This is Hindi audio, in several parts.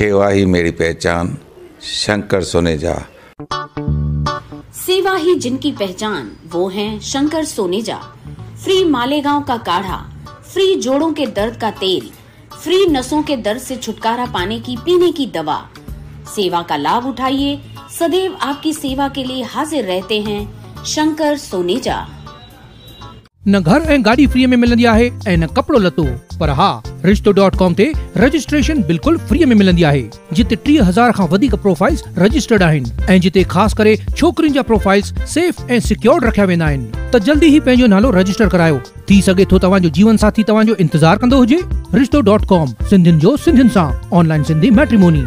सेवा ही मेरी पहचान, शंकर सोनेजा सेवा ही जिनकी पहचान, वो हैं शंकर सोनेजा फ्री मालेगांव का काढ़ा, फ्री जोड़ों के दर्द का तेल, फ्री नसों के दर्द से छुटकारा पाने की, पीने की दवा। सेवा का लाभ उठाइए, सदैव आपकी सेवा के लिए हाजिर रहते हैं शंकर सोनेजा न घर ऐं गाॾी फ्रीअ में मिलंदी आहे ऐं न कपिड़ो लतो। पर हा, रिश्तो डॉट कॉम ते रजिस्ट्रेशन बिल्कुल फ्रीअ में मिलंदी आहे। जिते टीह हज़ार खां वधीक प्रोफाइल्स रजिस्टर्ड आहिनि ऐं जिते ख़ासि करे छोकिरियुनि जा प्रोफाइल्स सेफ़ ऐं सिक्योर्ड रखिया वेंदा आहिनि। त जल्दी ई पंहिंजो नालो रजिस्टर करायो। थी सघे थो तव्हांजो जीवन साथी तव्हांजो इंतज़ार कंदो हुजे। रिश्तो डॉट कॉम सिंधियुनि जो सिंधियुनि सां। Online Sindhi matrimony.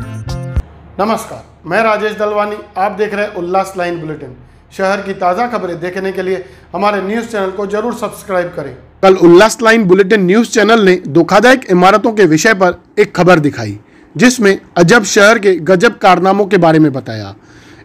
नमस्कार, मैं राजेश दलवानी। आप देख रहे हैं उल्लास लाइन बुलेटिन। शहर की ताज़ा खबरें देखने के लिए हमारे न्यूज़ चैनल को ज़रूर सब्सक्राइब करें। कल Ulhas Line Bulletin news channel ने धोखादायक इमारतों के विषय पर एक खबर दिखाई, जिसमें अजब शहर के गजब कारनामों के बारे में बताया।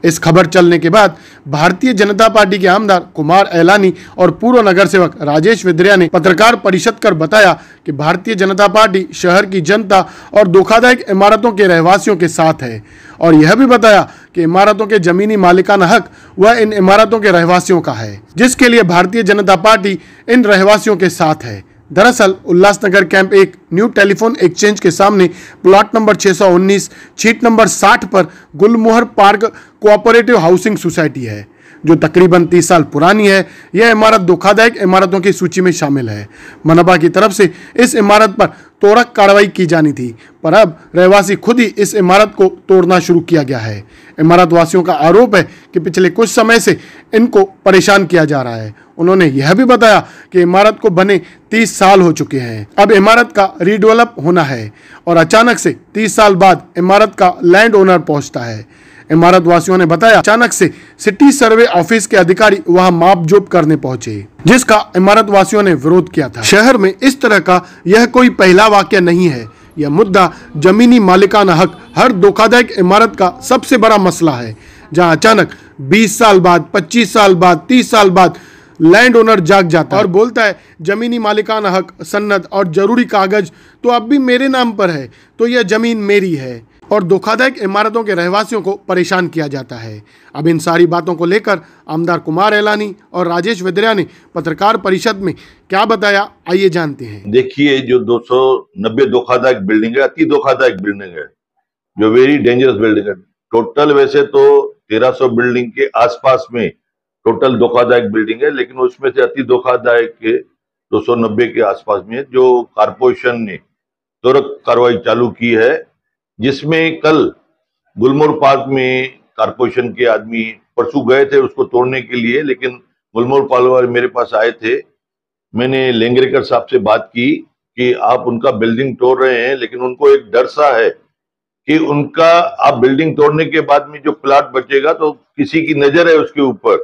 इस खबर चलने के बाद भारतीय जनता पार्टी के आमदार कुमार एलानी और पूर्व नगर सेवक राजेश विद्रिया ने पत्रकार परिषद कर बताया कि भारतीय जनता पार्टी शहर की जनता और धोखादायक इमारतों के रहवासियों के साथ है और यह भी बताया कि इमारतों के जमीनी मालिकाना हक वह इन इमारतों के रहवासियों का है, जिसके लिए भारतीय जनता पार्टी इन रहवासियों के साथ है। दरअसल, उल्लासनगर कैंप एक न्यू टेलीफोन एक्सचेंज के सामने प्लॉट नंबर 619 छीट नंबर 60 पर Gulmohar park cooperative housing society है, जो तकरीबन 30 साल पुरानी है। यह इमारत धोखादायक इमारतों की सूची में शामिल है। मनपा की तरफ़ से इस इमारत पर तोड़क कार्रवाई की जानी थी, पर अब रहवासी खुद ही इस इमारत को तोड़ना शुरू किया गया है। इमारत वासियों का आरोप है कि पिछले कुछ समय से इनको परेशान किया जा रहा है। उन्होंने यह भी बताया कि इमारत को बने 30 साल हो चुके हैं। अब इमारत का रीडेवलप होना है और अचानक से 30 साल बाद इमारत का लैंड ओनर पहुँचता है। इमारत वासियों ने बताया, अचानक से सिटी सर्वे ऑफ़िस के अधिकारी वहाँ मापजोप करने पहुँचे, जिसका इमारत वासियों ने विरोध किया था। शहर में इस तरह का यह कोई पहला वाक्य नहीं है। यह मुद्दा जमीनी मालिकाना हक हर धोखादायक इमारत का सबसे बड़ा मसला है, जहाँ अचानक 20 साल बाद 25 साल बाद 30 साल बाद लैंड ओनर जाग जाता है। और बोलता है जमीनी मालिकाना हक सन्नत और ज़रूरी कागज़ तो अब भी मेरे नाम पर है तो यह ज़मीन मेरी है। और धोखादायक इमारतों के रहवासियों को परेशान किया जाता है। अब इन सारी बातों को लेकर आमदार कुमार एलानी और राजेश विद्रिया ने पत्रकार परिषद में क्या बताया आइए जानते हैं। देखिए जो 290 धोखादायक बिल्डिंग है अति धोखादायक बिल्डिंग है जो वेरी डेंजरस बिल्डिंग है। टोटल वैसे तो 1300 बिल्डिंग के आसपास में टोटल धोखादायक बिल्डिंग है, लेकिन उसमें से अति धोखादायक के 290 के आसपास में जो कारपोरेशन ने तुरंत कार्रवाई चालू की है, जिसमें कल गुलमोर पार्क में कारपोरेशन के आदमी परसों गए थे उसको तोड़ने के लिए, लेकिन गुलमोर पाल वाले मेरे पास आए थे, मैंने लेंगरेकर साहब से बात की कि आप उनका बिल्डिंग तोड़ रहे हैं, लेकिन उनको एक डर सा है कि उनका, आप बिल्डिंग तोड़ने के बाद में जो प्लाट बचेगा तो किसी की नज़र है उसके ऊपर।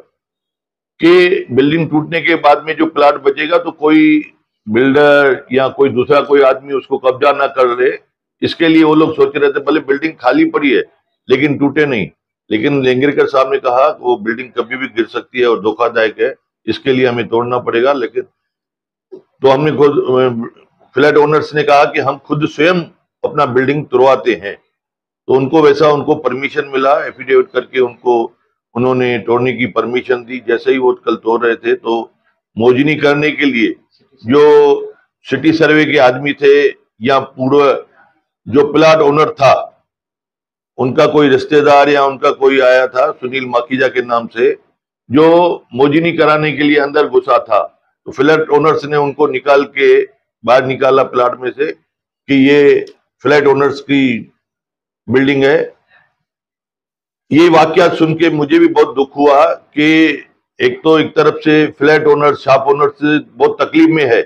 कि बिल्डिंग टूटने के बाद में जो प्लाट बचेगा तो कोई बिल्डर या कोई दूसरा कोई आदमी उसको कब्जा ना कर ले। इसके लिए वो लोग सोच रहे थे भले बिल्डिंग खाली पड़ी है, लेकिन टूटे नहीं। लेकिन लेंगरकर साहब ने कहा कि वो बिल्डिंग कभी भी गिर सकती है और धोखादायक है, इसके लिए हमें तोड़ना पड़ेगा। लेकिन तो हमने खुद, फ्लैट ओनर्स ने कहा कि हम खुद स्वयं अपना बिल्डिंग तोड़वाते हैं। तो उनको वैसा उनको परमिशन मिला, एफिडेविट करके उनको उन्होंने तोड़ने की परमिशन दी। जैसे ही वो कल तोड़ रहे थे तो मोजनी करने के लिए जो सिटी सर्वे के आदमी थे या पूर्व जो प्लाट ओनर था, उनका कोई रिश्तेदार या उनका कोई आया था, सुनील माकीजा के नाम से, जो मोजिनी कराने के लिए अंदर घुसा था तो फ्लैट ओनर्स ने उनको निकाल के बाहर निकाला प्लाट में से कि ये फ्लैट ओनर्स की बिल्डिंग है। ये वाक्य सुन के मुझे भी बहुत दुख हुआ कि एक तो एक तरफ़ से फ्लैट ओनर, शॉप ओनर से बहुत तकलीफ़ में है।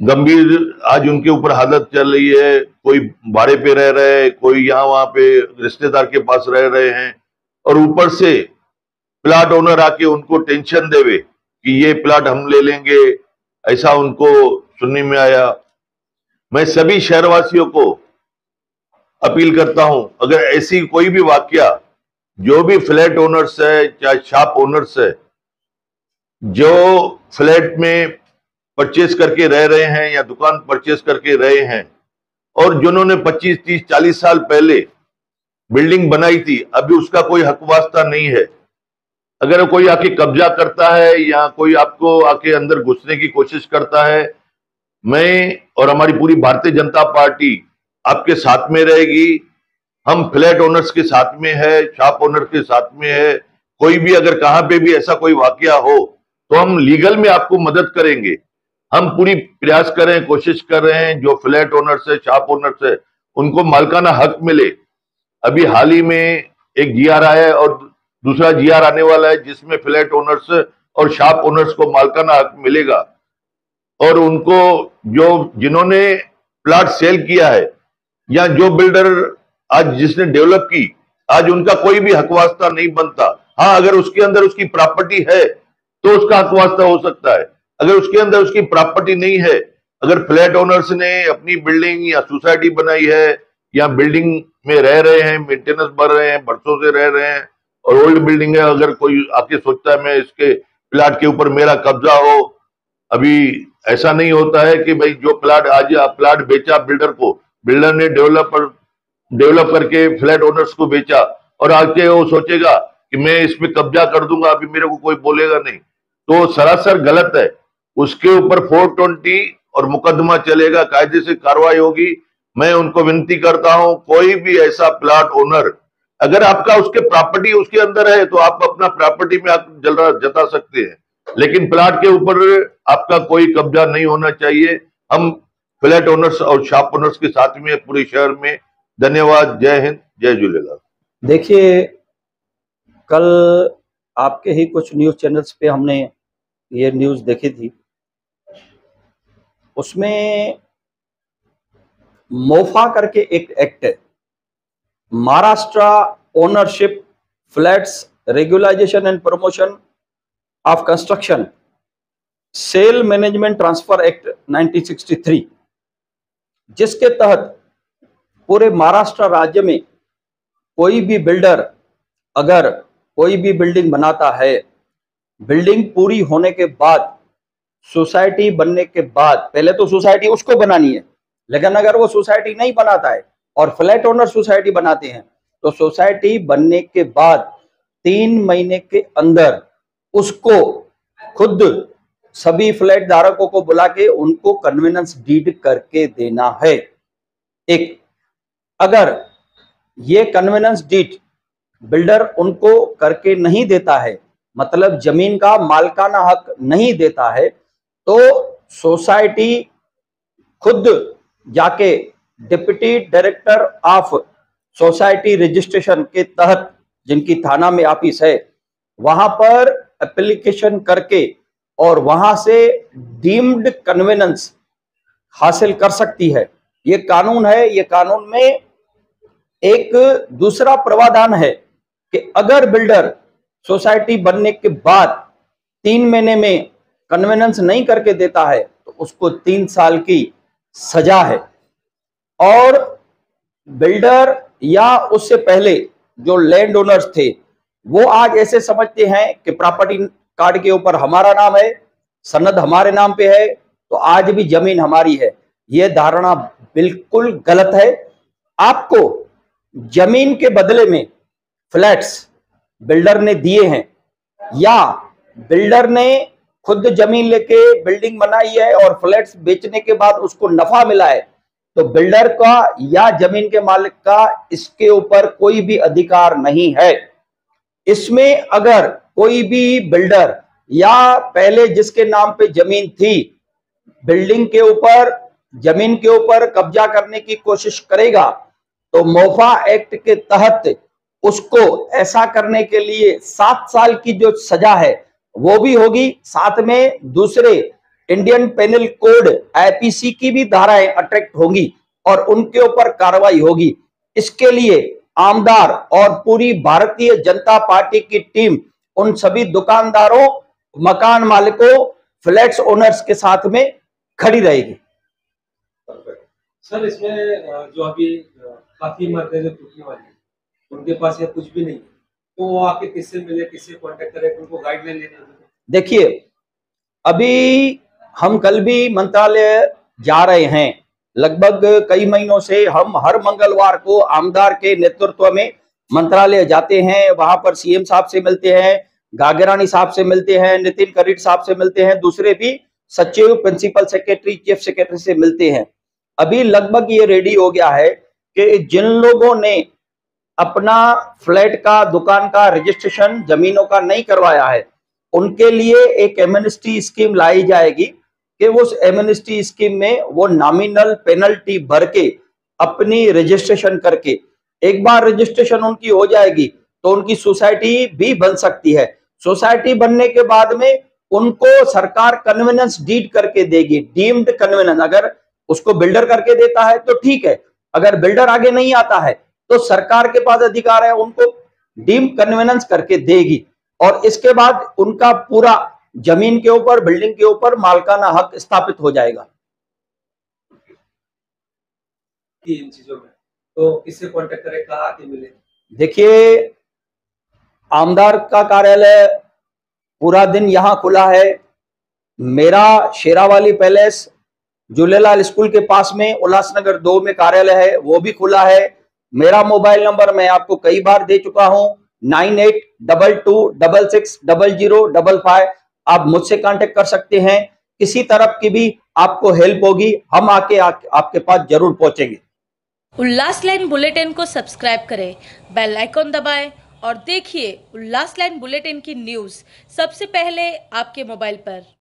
गंभीर आज उनके ऊपर हालत चल रही है, कोई भाड़े पे रह रहे हैं, कोई यहाँ वहाँ पे रिश्तेदार के पास रह रहे हैं और ऊपर से प्लाट ओनर आके उनको टेंशन देवे कि ये प्लाट हम ले लेंगे, ऐसा उनको सुनने में आया। मैं सभी शहरवासियों को अपील करता हूँ, अगर ऐसी कोई भी वाक्य जो भी फ्लैट ओनर्स है, चाहे शॉप ओनर्स है, जो फ्लैट में परचेज करके रह रहे हैं या दुकान परचेस करके रहे हैं, और जिन्होंने 25 30 40 साल पहले बिल्डिंग बनाई थी, अभी उसका कोई हक वास्ता नहीं है। अगर कोई आके कब्जा करता है या कोई आपको आके अंदर घुसने की कोशिश करता है, मैं और हमारी पूरी भारतीय जनता पार्टी आपके साथ में रहेगी। हम फ्लैट ओनर्स के साथ में है, शॉप ओनर के साथ में है, कोई भी अगर कहाँ पे भी ऐसा कोई वाकया हो तो हम लीगल में आपको मदद करेंगे। हम पूरी प्रयास कर रहे हैं, कोशिश कर रहे हैं, जो फ्लैट ओनर्स है, शॉप ओनर्स है, उनको मालकाना हक मिले। अभी हाल ही में एक जीआर आया है और दूसरा जीआर आने वाला है, जिसमें फ्लैट ओनर्स और शॉप ओनर्स को मालकाना हक मिलेगा। और उनको जो जिन्होंने प्लाट सेल किया है, या जो बिल्डर आज जिसने डेवलप की, आज उनका कोई भी हक वास्ता नहीं बनता। हाँ अगर उसके अंदर उसकी प्रॉपर्टी है तो उसका हक वास्ता हो सकता है। अगर उसके अंदर उसकी प्रॉपर्टी नहीं है, अगर फ्लैट ओनर्स ने अपनी बिल्डिंग या सोसाइटी बनाई है, या बिल्डिंग में रह रहे हैं, मेंटेनेंस भर रहे हैं, बरसों से रह रहे हैं, और ओल्ड बिल्डिंग है, अगर कोई आके सोचता है मैं इसके प्लाट के ऊपर मेरा कब्जा हो, अभी ऐसा नहीं होता है कि भाई जो प्लाट आज प्लाट बेचा बिल्डर को, बिल्डर ने डेवलपर डेवलप करके फ्लैट ओनर्स को बेचा और आके वो सोचेगा कि मैं इस पे कब्जा कर दूँगा, अभी मेरे को कोई बोलेगा नहीं। तो सरासर गलत है। उसके ऊपर 420 और मुकदमा चलेगा, कायदे से कार्रवाई होगी। मैं उनको विनती करता हूँ, कोई भी ऐसा प्लाट ओनर, अगर आपका उसके प्रॉपर्टी उसके अंदर है तो आप अपना प्रॉपर्टी में आप जता सकते हैं। लेकिन प्लाट के ऊपर आपका कोई कब्जा नहीं होना चाहिए। हम फ्लैट ओनर्स और शॉप ओनर्स के साथ में, पूरे शहर में धन्यवाद, जय हिंद, जय झूलेलाल। देखिए, कल आपके ही कुछ न्यूज़ चैनल्स पे हमने ये न्यूज़ देखी थी। उसमें मोफा करके एक एक्ट है। Maharashtra ownership, flats, regularisation and promotion of construction, sale management transfer act 1963 जिसके तहत पूरे महाराष्ट्र राज्य में कोई भी बिल्डर अगर कोई भी बिल्डिंग बनाता है, बिल्डिंग पूरी होने के बाद, सोसाइटी बनने के बाद, पहले तो सोसाइटी उसको बनानी है, लेकिन अगर वो सोसाइटी नहीं बनाता है और फ्लैट ओनर सोसाइटी बनाते हैं तो सोसाइटी बनने के बाद तीन महीने के अंदर उसको खुद सभी फ्लैट धारकों को बुला के उनको कन्वीनेंस डीड करके देना है। एक अगर ये कन्वीनेंस डीड बिल्डर उनको करके नहीं देता है मतलब ज़मीन का मालकाना हक नहीं देता है तो सोसाइटी खुद जाके deputy director of society registration के तहत जिनकी थाना में ऑफ़िस है, वहाँ पर एप्लीकेशन करके और वहाँ से डीम्ड कन्वेनेंस हासिल कर सकती है। ये कानून है, ये कानून में एक दूसरा प्रावधान है कि अगर बिल्डर सोसाइटी बनने के बाद तीन महीने में कन्वेनेंस नहीं करके देता है तो उसको तीन साल की सजा है। और बिल्डर या उससे पहले जो लैंड ओनर्स थे, वो आज ऐसे समझते हैं कि प्रॉपर्टी कार्ड के ऊपर हमारा नाम है, सनद हमारे नाम पे है तो आज भी ज़मीन हमारी है। यह धारणा बिल्कुल गलत है। आपको ज़मीन के बदले में फ्लैट्स बिल्डर ने दिए हैं या बिल्डर ने खुद ज़मीन लेके बिल्डिंग बनाई है और फ्लैट्स बेचने के बाद उसको नफा मिला है तो बिल्डर का या ज़मीन के मालिक का इसके ऊपर कोई भी अधिकार नहीं है। इसमें अगर कोई भी बिल्डर या पहले जिसके नाम पे ज़मीन थी, बिल्डिंग के ऊपर, ज़मीन के ऊपर कब्जा करने की कोशिश करेगा तो मोफा एक्ट के तहत उसको ऐसा करने के लिए सात साल की जो सजा है, वो भी होगी। साथ में दूसरे इंडियन पेनल कोड आईपीसी की भी धाराएँ अट्रैक्ट होंगी और उनके ऊपर कार्रवाई होगी। इसके लिए आमदार और पूरी भारतीय जनता पार्टी की टीम, उन सभी दुकानदारों, मकान मालिकों, फ्लैट्स ओनर्स के साथ में खड़ी रहेगी। सर, इसमें जो अभी काफ़ी इमारतें जो टूटने वाली उनके पास या कुछ भी नहीं तो वो आके किससे मिले, किससे कांटेक्ट करे, उनको गाइडलाइन लेने देखिए, अभी हम कल भी मंत्रालय जा रहे हैं। लगभग कई महीनों से हम हर मंगलवार को आमदार के नेतृत्व में मंत्रालय जाते हैं। वहाँ पर सीएम साहब से मिलते हैं, गागरानी साहब से मिलते हैं, नितिन करीट साहब से मिलते हैं, दूसरे भी सचिव प्रिंसिपल सेक्रेटरी चीफ सेक्रेटरी से मिलते हैं। अभी लगभग ये रेडी हो गया है। कि जिन लोगों ने अपना फ्लैट का, दुकान का रजिस्ट्रेशन जमीनों का नहीं करवाया है, उनके लिए एक एमएनएसटी स्कीम लाई जाएगी कि उस एमएनएसटी स्कीम में वो नॉमिनल पेनल्टी भर के अपनी रजिस्ट्रेशन करके, एक बार रजिस्ट्रेशन उनकी हो जाएगी तो उनकी सोसाइटी भी बन सकती है। सोसाइटी बनने के बाद में उनको सरकार कन्वीनेंस डीड करके देगी डीम्ड कन्वीनेंस अगर उसको बिल्डर करके देता है तो ठीक है अगर बिल्डर आगे नहीं आता है तो सरकार के पास अधिकार है उनको डीम कन्वीनेंस करके देगी। और इसके बाद उनका पूरा ज़मीन के ऊपर बिल्डिंग के ऊपर मालकाना हक स्थापित हो जाएगा। इन चीज़ों में। तो किससे कांटेक्ट करें कहा आके मिले? देखिए आमदार का कार्यालय पूरा दिन यहाँ खुला है। मेरा शेरावाली पैलेस झूलेलाल स्कूल के पास में उल्लासनगर दो में कार्यालय है वो भी खुला है। मेरा मोबाइल नंबर मैं आपको कई बार दे चुका हूँ nine eight double two double six double zero double five. आप मुझसे कांटेक्ट कर सकते हैं। किसी तरफ़ की भी आपको हेल्प होगी हम आके आ, आपके पास ज़रूर पहुँचेंगे। उल्लास लाइन बुलेटिन को सब्सक्राइब करें बेल आइकॉन दबाएँ और देखिए उल्लास लाइन बुलेटिन की न्यूज़ सबसे पहले आपके मोबाइल पर।